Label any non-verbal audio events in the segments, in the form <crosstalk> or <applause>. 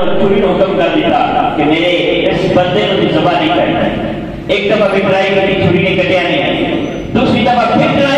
ने हुक्म कर दिया कि मेरे इस बंदे को जबा नहीं करना एक दफ़ा भी ट्राई करी छुरी ने कटिया नहीं दूसरी दफ़ा फिर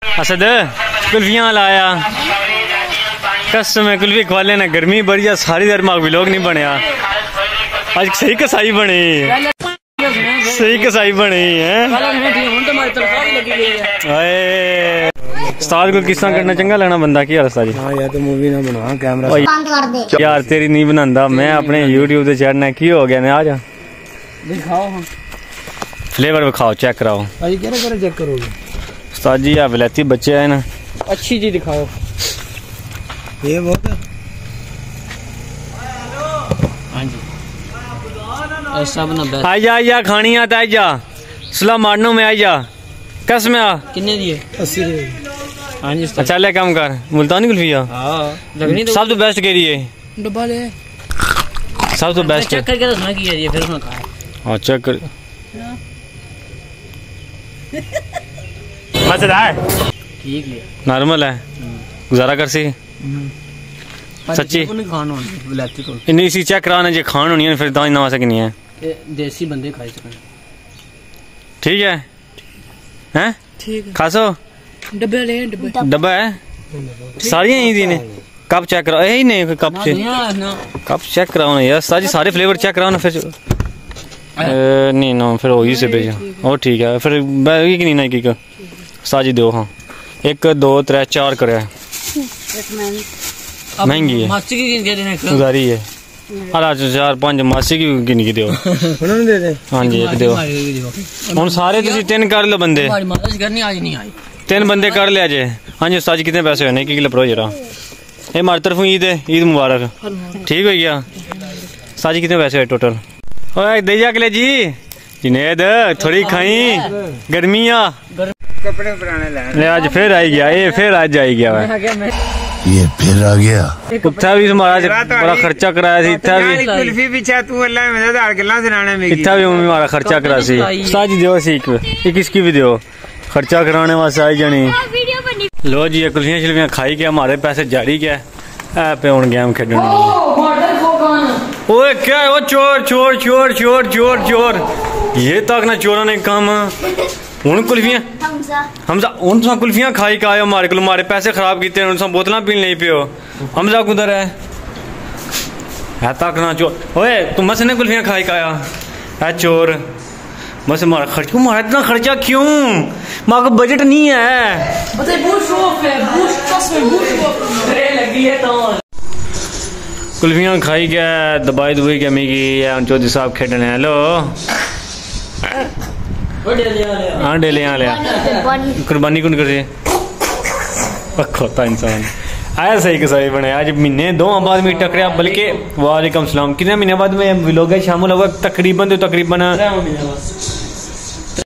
असद कुल्फियाँ लाया कसम है कुल्फी खवा लेना गर्मी बड़ी है सारी देर माग लोग नहीं बनया आज सही कसाई बनी सही कसाई बनी है हाय उस्ताद को किस तरह करना चंगा लगना बंदा की हाल उस्ताद जी हाँ यार तो मूवी ना बना कैमरा ओए, बंद कर दे यार तेरी नहीं बनांदा मैं अपने YouTube ਤੇ ਚੜਨਾ ਕੀ ਹੋ ਗਿਆ ਨੇ ਆ ਜਾ दिखाओ हम फ्लेवर ਵਿਖਾਓ ਚੈੱਕ ਕਰਾਓ भाई क्या करे चेक करोगे उस्ताद जी आप विलायती बच्चे आए ना। अच्छी जी दिखाओ। ये वो आई जा। आई जा खानी आता आई जा सलाह मारनो में आई जा कस में आ। दिए अस्सी हाँ जी अच्छा ले काम कर। मुल्तानी हाँ, कुल्फी तो- सब तो बेस्ट के लिए डब्बा ले। सब तो बेस्ट तो किया फिर उसने कहा हाँ, कर मज़ेदार। ठीक लिया नॉर्मल है। गुजारा कर सी। सच्ची। नहीं खाना को इन्नी इसी चेक कराना जे खान होनी है फिर दाई नवा सकनी है? देसी बंदे खाई सकते ठीक है। हैं? ठीक खासो? डब्बे ले डब्बे। डब्बा है? सारियाँ ही दी ने। कप चेक कराओ यही नहीं कप से कप चेक कराओ ना यार। साजी सारे फ्लेवर चेक कराओ ना फिर नहीं ना फिर वही से भेजो। और ठीक है फिर बैगी की नहीं ना की? साजी दो हाँ एक दो त्रै चार करे महंगी है मास्टर की गिन के देने का उधारी है अला चार ਪੰਜ ਮਾਸੀ ਕੀ ਗਿਣ ਕੇ ਦਿਓ उन्होंने दे दे ਹਾਂਜੀ ਇੱਕ ਦਿਓ ਹੁਣ ਸਾਰੇ ਤੁਸੀਂ ਤਿੰਨ ਕਰ ਲਓ ਬੰਦੇ हमारी माता करनी आज नहीं आई ਤਿੰਨ ਬੰਦੇ ਕਰ ਲਿਆ ਜੇ ਹਾਂਜੀ ਉਸਤਾਦ ਜੀ ਕਿੰਨੇ ਪੈਸੇ ਹੋਏ ਨੇ ਕੀ ਕੀ ਲਪਰੋ ਜਰਾ ਇਹ ਮਾਰੀ ਤਰਫੋਂ ਈਦ ਹੈ ਈਦ ਮੁਬਾਰਕ ਠੀਕ ਹੋ ਗਿਆ ਉਸਤਾਦ ਜੀ ਕਿੰਨੇ ਪੈਸੇ ਹੋਏ ਟੋਟਲ ਓਏ ਦੇ ਜਾ ਕਲੇ ਜੀ ਜਨੇਦ ਥੋੜੀ ਖਾਈ ਗਰਮੀਆਂ कपड़े पुराने ले आज फिर आई गया ये फिर आज आई गया मैं। ये फिर आ गया। इतना भी महाराज बड़ा खर्चा कराया थी इतना भी कुल्फी पीछा तू अल्लाह मदद आड़ गल्ला सुनाने में इतना भी मम्मी हमारा खर्चा करा सी। साज दियो एक एक इसकी भी दियो खर्चा कराने वास्ते आई जानी। लो जी ये कुल्फियाँ शिल्फियाँ खाई के हमारे पैसे जारी गया ऐ पे हुन गेम खेलने ओ मॉडल खेडनी ओए क्या ओ चोर चोर चोर चोर चोर चोर। ये तक ना चोरों ने काम हूँ कुल्फिया हमजा हूँ तुम कुल्फियाँ खाई खाए हमारे को हमारे पैसे खराब किए हूँ तुम बोतल पीन नहीं पियो हमजा कुधर है है तक ना चोर ओए तुम मस ने कुल्फियाँ खाई खाया है चोर बस हमारा खर्च हमारा इतना खर्चा क्यों माँ का बजट नहीं है कुल्फिया खाई क्या दबाई दबाई क्या मिगी चौधरी साहब खेडने हेलो हाँ डेले यहाँ लिया कुर्बानी। कौन कर रही खोता इंसान। आया सही के सही बने आज महीने दो बाद में टकराया बल्कि वालेकुम सलाम। कितने महीने बाद में लोग शामिल होगा तकरीबन तो तकरीबन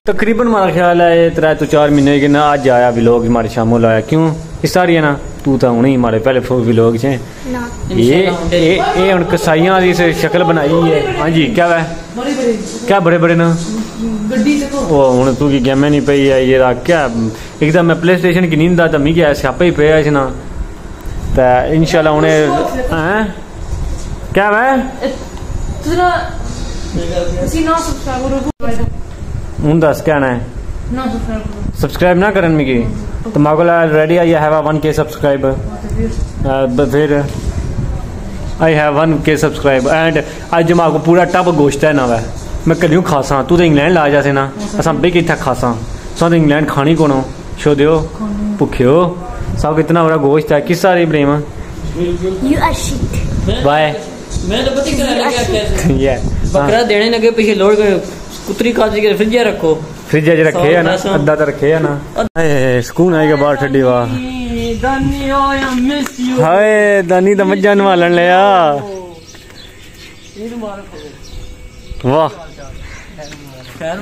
तकरीबन हमारा ख्याल है त्रै तो चार महीने के ना आज आया व्लॉग हमारे शामिल आया क्यों? इस सारी है ना तू तो हूँ ही हमारे पहले व्लॉग ना। ये ये हुन कसाइयाँ से शक्ल बनाई है। हाँ जी क्या है? क्या बड़े बड़े ना? ओ हुन तू की गेम नहीं पई है ये रा क्या एकदम मैं प्ले स्टेशन की नींद आता मिगी ऐसे आपे ही पे है ना ता इंशाल्लाह हुने हैं क्या है ਅਸੀਂ ਨਾ ਸਬਸਕ੍ਰਾਈਬ ਕਰੋ ਹੁਣ ਦੱਸ ਕਹਿਣਾ ਹੈ ਨਾ ਸਬਸਕ੍ਰਾਈਬ ਕਰੋ ਸਬਸਕ੍ਰਾਈਬ ਨਾ ਕਰਨ ਮਿਗੀ तो माँ को ready I have one K subscriber फिर I have one K subscribe and अज माँ को पूरा टब गोश्त है ना वै मैं कलियों खासा? तू तो इंग्लैंड ला जासे ना। असा बे खासा? सो तो इंग्लैंड खानी कोनो शो दियो भुखे हो सब कितना बड़ा गोश्त है। किस सारी प्रेम. बाय। मैं तो पता क्या लगा कैसे ये बकरा देने लगे पीछे लोड के कुतरी काजी के फ्रिज रखो। फ्रिज च रखे है ना। तो रखे है ना। सुकून आएगा बाहर ठंडी वाह दानी आई मिस यू हाय दानी तो मज्जा नवालन लिया ਖੈਰ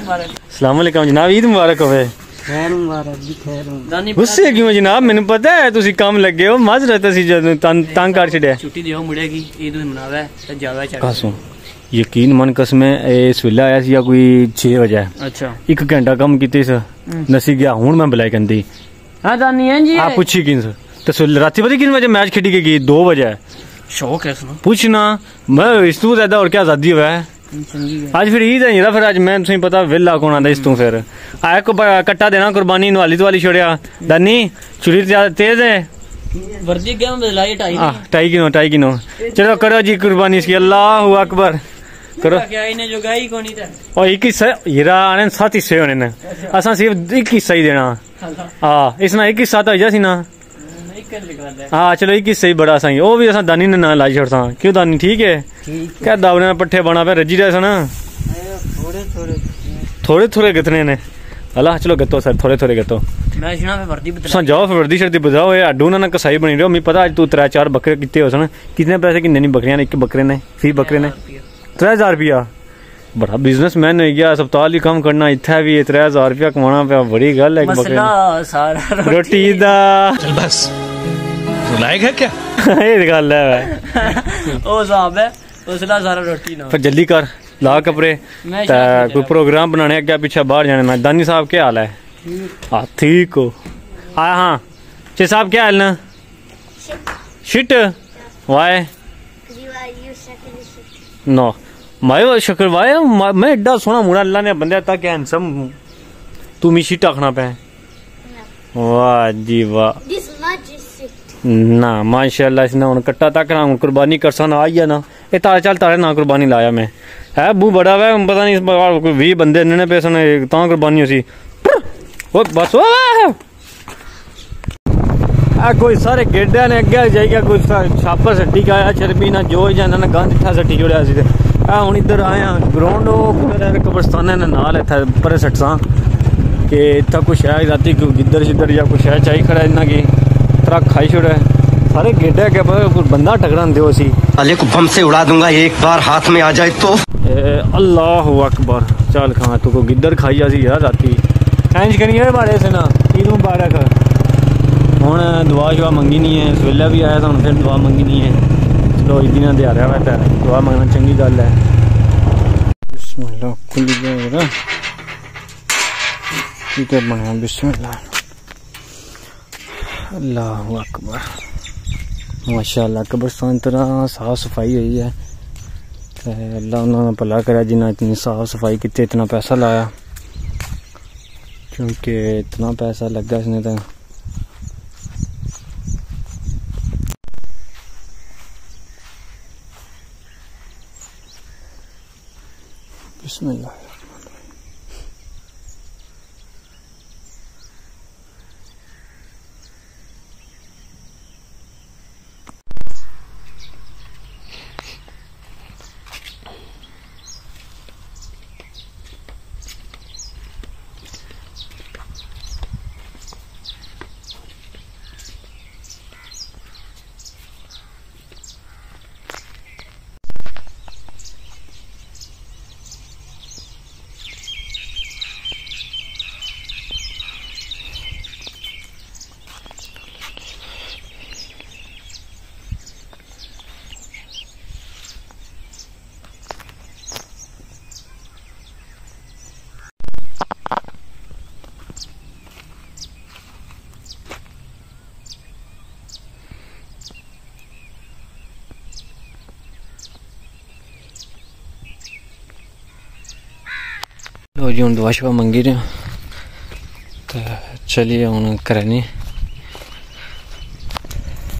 ਅਲੈਕਮ ਜਨਾਬ ਈਦ ਮੁਬਾਰਕ ਹੋਵੇ। ਖੈਰ ਮੁਬਾਰਕ ਜੀ ਖੈਰ ਮੁਬਾਰਕ। ਜਨਾਬ? ਮੈਨੂੰ ਪਤਾ ਹੈ ਤੁਸੀਂ ਕੰਮ ਲੱਗੇ ਹੋ। ਮਾਜ਼ਰਤ ਅਸੀਂ ਜਦੋਂ ਤੰਗ ਕਰ ਛੱਡਿਆ। ਛੁੱਟੀ ਦਿਓ ਮੁੜੇਗੀ। ਈਦ ਨੂੰ ਮਨਾਵਾ ਤੇ ਜ਼ਿਆਦਾ ਚੜ੍ਹ ਕਾਸੂ ਯਕੀਨ ਮਨ ਕਸਮੇ ਇਸ ਵੇਲੇ ਆਇਆ ਸੀ ਕੋਈ 6 ਵਜੇ? ਅੱਛਾ। 1 ਘੰਟਾ ਕੰਮ ਕੀਤੀ ਸਰ। ਨਸੀ ਗਿਆ ਹੁਣ ਮੈਂ ਬੁਲਾਈ ਕੰਦੀ ਹਾਂ ਦਾਨੀ ਹੈ ਜੀ। ਆ ਪੁੱਛੀ ਕਿਨ ਸਰ? ਤਸਲ ਰਾਤੀ ਪਤਾ ਕਿੰਨੇ ਵਜੇ ਮੈਚ ਖੇਡੀ ਗਈ? 2 ਵਜੇ। ਸ਼ੌਕ ਹੈ ਸੁਣਾ ਪੁੱਛਣਾ ਮੈਂ ਇਸ ਤੋਂ ਜ਼ਿਆਦਾ ਹੋਰ ਕੀ ਆਜ਼ਾਦੀ ਹੋਇਆ ਹੈ? ਅੱਜ ਫਿਰ ਈਦ ਹੈ ਜਿਹੜਾ ਅੱਜ ਮੈਂ ਤੁਸੀਂ ਪਤਾ ਵਿਲਾ ਕੋਣਾ ਦਾ ਇਸ ਤੋਂ ਫਿਰ। ਆਇਆ ਕੋ ਕੱਟਾ ਦੇਣਾ ਕੁਰਬਾਨੀ ਨੂੰ ਹਾਲੀ ਦਵਾਲੀ ਛੜਿਆ। ਦਾਨੀ ਚੁਰੀ ਜ਼ਿਆਦਾ ਤੇਜ਼ ਹੈ। ਵਰਦੀ ਗਿਆ ਮੈਂ ਲਾਈ ਟਾਈ ਆ ਟਾਈ ਕਿਨੋ ਟਾਈ ਕਿਨੋ ਚਲੋ ਕਰੋ ਜੀ ਕੁਰਬਾਨੀ ਇਸ ਕੀ ਅੱਲਾਹੁ ਅਕਬਰ। ਕਰੋ। ਕਿਆ ਇਹਨੇ ਜੁਗਾਈ ਕੋਣੀ ਤਾਂ। ਉਹ ਇੱਕ ਹਿੱਸਾ ਹੀਰਾ ਆਣੇ ਸਾਥ ਹਿੱਸੇ ਹੋਣੇ ਨੇ ਅਸਾਂ ਸਿਰਫ ਇੱਕ ਹਿੱਸਾ ਹੀ ਦੇਣਾ। ਹਾਂ ਇਸ ਨਾਲ ਇੱਕ ਹਿੱਸਾ ਤਾਂ ਹੋ ਜਾ ਸੀ ਨਾ। हाँ चलो एक हिस्सा ही बड़ा सा ही वो भी असा दानी ने ना लाई छोड़ता क्यों दानी ठीक है क्या दावने ने पट्ठे बना पे रज़ी रहे सन थोड़े थोड़े थोड़े थोड़े कितने ने अल्लाह चलो गत्तो सर थोड़े थोड़े गत्तो मैं सुना पे वर्दी बदला जाओ फिर वर्दी शर्दी बजाओ ये अड्डू ना कसाई बनी रहो मिगी पता अज तू त्रै चार बकरे कितने हो सन कितने पैसे किन्ने नी बकरियाँ ने एक बकरे ने फ़ी बकरे ने त्रै हज़ार रुपया बड़ा बिजनेसमैन हो गया अस्पताल ही कम करना इत्थै भी त्रै हज़ार रुपया कमाना पिया बड़ी गल है मसला सारा रोटी दा बस रुलाएगा क्या? <laughs> ये गल है। ओ साहब है मसला सारा रोटी ना। फिर जल्दी कर ला कपड़े। मैं कोई प्रोग्राम बनाने अग्गे पीछे बाहर जाने ना। दानी साहब क्या हाल है? हाँ ठीक हो। हाँ हाँ। चे साहब क्या हाल ना? शिट। you know. मायो शक्कर वाय मैं एड्डा सोहना मुड़ा अल्लाह ने बंदे तक हैंडसम तू मी शीट आखना पे। वाह जी वाह। ना माशाल्लाह इसने हुन कट्टा तक ना कुर्बानी करसा ना आई है ना ए तारे चल तारे ना कुर्बानी लाया मैं है बू बड़ा वे पता नहीं 20 बंदे ने पे सन ता कुर्बानी होसी ओ बस ओ कोई सारे गेड्डा ने अग्गे जाइया कोई छापर सट्टी का आया चरबी ना जो जाना ना गंद इत्था सट्टी जोड़िया सी हुन इधर आया ग्राउंड कब्रस्तान ने नाल इत्थे पर सटसा कि इत्था कुछ है राती कोई गिद्दर शिद्दर या कुछ है चाही खड़ा इन्ना की ट्रक खाई छोड़े अरे गेडे के कुछ बंदा टकरा दे अले को बम से उड़ा दूँगा एक बार हाथ में आ जाए तो। अल्लाह अकबर। चल खा तू को गिद्दर खाई जासी यार राती। एंज करी यार बाड़े से ना तू बारे कर हूँ दुआ शुआ मंगी नहीं है इस वेल्ला भी आया तो फिर दुआ मंगी नहीं है। चलो ईदी ना दे रहा मैं तो दुआ मंगना चंगी गल है। बिस्मिल्लाह खुल गया बिस्मिल्लाह। अल्लाह अकबर। माशाल्लाह, कब्रस्तान तरह साफ़ सफ़ाई हुई है। अल्लाह उन्होंने भला करा जिन्हें इतनी साफ़ सफ़ाई की इतना पैसा लाया। क्योंकि इतना पैसा लगा इसने तो। बिस्मिल्लाह। ਲੋ ਜੀ ਹੁਣ ਦਵਾ ਸ਼ਵਾ ਮੰਗੀ ਰਹੇ ਤੇ ਚਲੀਏ ਹੁਣ ਕਰਨੀ